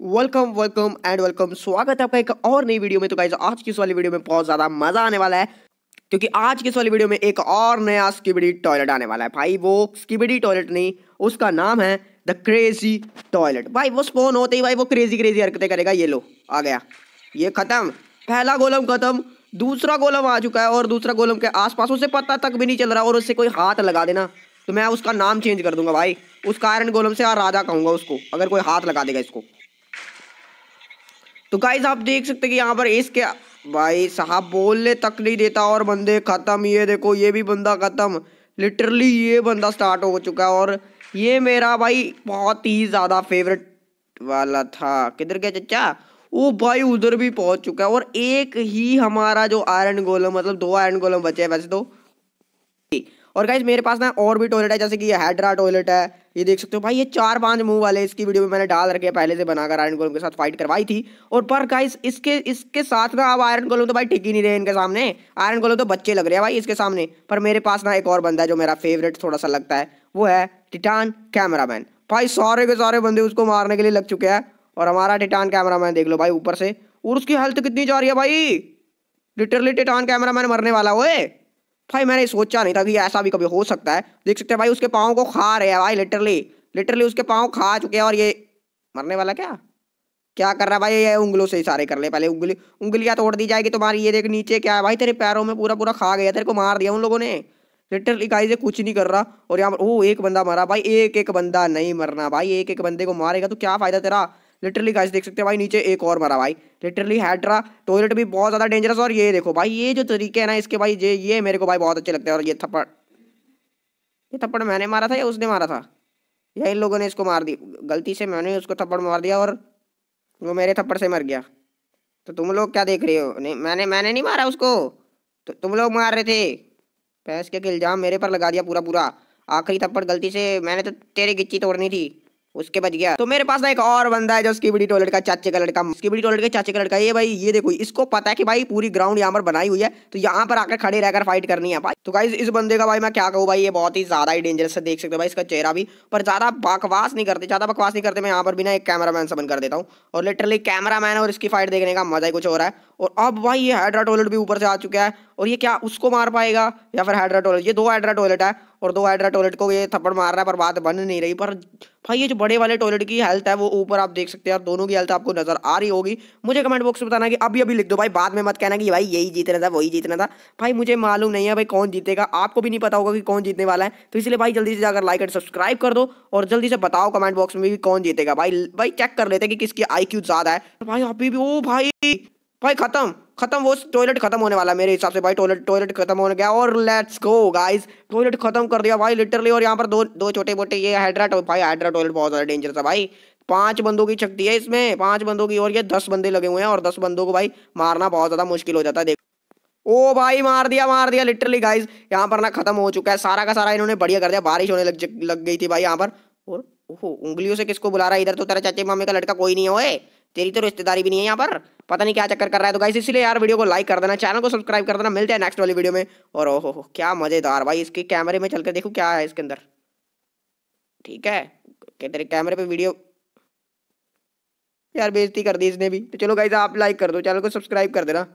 Welcome welcome and welcome स्वागत है आपका एक और नई वीडियो में। तो गाइज़ आज की इस वाली वीडियो में बहुत ज़्यादा मज़ा आने वाला है, क्योंकि आज की इस वाली वीडियो में एक और नया स्कीबडी टॉयलेट आने वाला है। भाई, वो स्कीबडी टॉयलेट नहीं, उसका नाम है द क्रेजी टॉयलेट भाई, वो स्पोन होते ही भाई, वो क्रेजी क्रेजी हरकतें करेगा। ये लो, आ गया। ये खत्म। पहला गोलम खत्म, दूसरा गोलम आ चुका है और दूसरा गोलम के आसपास उसे पता तक भी नहीं चल रहा और उससे कोई हाथ लगा देना। तो मैं उसका नाम चेंज कर दूँगा भाई। उस कारण गोलम से राजा कहूँगा उसको, अगर कोई हाथ लगा देगा इसको। तो गाइज़ आप देख सकते कि यहाँ पर इसके भाई साहब, बोलने तक नहीं देता और बंदे खत्म। ये देखो, ये भी बंदा खत्म। लिटरली ये बंदा स्टार्ट हो चुका है और ये मेरा भाई बहुत ही ज़्यादा फेवरेट वाला था। किधर गया चचा? वो भाई, उधर भी पहुँच चुका है और एक ही हमारा जो आयरन गोलम मतलब दो आयरन गोलम बचे हैं वैसे तो। और गाइज़ मेरे पास ना और भी टॉयलेट है, जैसे कि ये हैड्रा टॉयलेट है, ये देख सकते हो भाई, ये चार पाँच मुँह वाले इसकी वीडियो में मैंने डाल रखे पहले से बनाकर आयरन गोलम के साथ फाइट करवाई थी। और पर गाइज़ इसके इसके साथ ना अब आयरन गोलम तो भाई टिक ही नहीं रहे इनके सामने। आयरन गोलम तो बच्चे लग रहे हैं भाई इसके सामने। पर मेरे पास ना एक और बंदा है जो मेरा फेवरेट थोड़ा सा लगता है, वो है टिटान कैमरामैन भाई सारे के सारे बंदे उसको मारने के लिए लग चुके हैं, और हमारा टिटान कैमरामैन देख लो भाई ऊपर से। और उसकी हेल्थ कितनी जा रही है भाई? लिटरली टिटान कैमरामैन मरने वाला हुए भाई, मैंने सोचा नहीं था कि ऐसा भी कभी हो सकता है। देख सकते हैं भाई, उसके पाँव को खा रहे हैं भाई लिटरली लिटरली उसके पाँव खा चुके हैं और ये मरने वाला क्या? क्या कर रहा है भाई? ये उंगलों से इशारे कर ले। पहले उंगली, उंगलियाँ तोड़ दी जाएगी तुम्हारी। ये देख, नीचे क्या है भाई? तेरे पैरों में पूरा पूरा खा गया, तेरे को मार दिया उन लोगों ने। लिटरली गाइस ये कुछ नहीं कर रहा। और यहाँ पर ओ एक बंदा मारा। भाई एक एक बंदा नहीं मरना। भाई एक एक बंदे को मारेगा तो क्या फ़ायदा तेरा? लिटरली गाइस देख सकते हैं भाई, नीचे एक और मरा भाई। लिटरली हैड्रा टॉयलेट भी बहुत ज़्यादा डेंजरस और ये देखो भाई, ये जो तरीके है ना इसके भाई, ये ये मेरे को भाई बहुत अच्छे लगते हैं और ये थप्पड़। ये थप्पड़ मैंने मारा था या उसने मारा था? या इन लोगों ने इसको मार दी? गलती से मैंने उसको थप्पड़ मार दिया और वो मेरे थप्पड़ से मर गया। तो तुम लोग क्या देख रहे हो? नहीं, मैंने मैंने नहीं मारा उसको। तो तुम लोग मार रहे थे। पैस के इल्ज़ाम मेरे पर लगा दिया पूरा पूरा आखिरी थप्पड़ गलती से मैंने तो तेरी गिच्ची तोड़नी थी। उसके बच गया। तो मेरे पास ना एक और बंदा है जो उसकी बड़ी टॉयलेट का चाचे का लड़का उसकी बड़ी टॉयलेट के चाचे का लड़का ये भाई, ये देखो, इसको पता है कि भाई पूरी ग्राउंड यहाँ पर बनाई हुई है तो यहाँ पर आकर खड़े रहकर फाइट करनी है भाई। तो गाइज़ इस बंदे का भाई मैं क्या कहूँ भाई, ये बहुत ही ज़्यादा ही डेंजरस है, देख सकते भाई इसका चेहरा भी। पर ज़्यादा बकवास नहीं करते, ज़्यादा बकवास नहीं करते, मैं यहाँ पर भी ना एक कैमरा मैन सबन कर देता हूँ। और लिटरली कैमरा मैन और इसकी फाइट देखने का मज़ा ही कुछ हो रहा है। और अब भाई ये हाइड्रा टॉयलेट भी ऊपर से आ चुका है, और ये क्या, उसको मार पाएगा? या फिर हाइड्रा टॉयलेट ये दो हाइड्रा टॉयलेट है और दो हाइड्रा टॉयलेट को ये थप्पड़ मार रहा है, पर बात बन नहीं रही। पर भाई, ये जो बड़े वाले टॉयलेट की हेल्थ है, वो ऊपर आप देख सकते हैं। दोनों की हेल्थ आपको नज़र आ रही होगी। मुझे कमेंट बॉक्स में बताना कि अभी अभी लिख दो भाई। बाद में मत कहना कि भाई, यही जीतना था, वही जीतना था। भाई, मुझे मालूम नहीं है भाई कौन जीतेगा। आपको भी नहीं पता होगा कि कौन जीतने वाला है। तो इसलिए भाई, जल्दी से जाकर लाइक एंड सब्सक्राइब कर दो और जल्दी से बताओ कमेंट बॉक्स में भी कौन जीतेगा। भाई भाई चेक कर लेते हैं कि किसकी आईक्यू ज़्यादा है। भाई, अभी भी ओ भाई भाई, खत्म। खत्म, वो टॉयलेट खत्म होने वाला मेरे हिसाब से भाई। टॉयलेट टॉयलेट खत्म होने गया और लेट्स गो गाइस टॉयलेट खत्म कर दिया भाई लिटरली और यहाँ पर दो दो छोटे मोटे ये हाइड्रा भाई हाइड्रा टॉयलेट बहुत ज़्यादा डेंजरस है भाई। पाँच बंदों की शक्ति है इसमें, पाँच बंदों की। और ये दस बंदे लगे हुए हैं और दस बंदों को भाई मारना बहुत ज़्यादा मुश्किल हो जाता है, देख। ओ भाई, मार दिया मार दिया लिटरली गाइस यहाँ पर ना खत्म हो चुका है, सारा का सारा इन्होंने बढ़िया कर दिया। बारिश होने लग लग गई थी भाई यहाँ पर। और ओहो, उंगलियों से किसको बुला रहा है? इधर तो तेरा चाचे मामे का लड़का कोई नहीं है तेरी तो रिश्तेदारी भी नहीं है यहाँ पर। पता नहीं क्या चक्कर कर रहा है तो गाइस इसलिए यार वीडियो को लाइक कर देना चैनल को सब्सक्राइब कर देना। मिलते हैं नेक्स्ट वाली वीडियो में। और ओहो, क्या मज़ेदार भाई, इसके कैमरे में चल के देखो क्या है इसके अंदर। ठीक है? तेरे कैमरे पे वीडियो यार बेइज्जती कर दी इसने भी। तो चलो गाइस आप लाइक कर दो चैनल को सब्सक्राइब कर देना।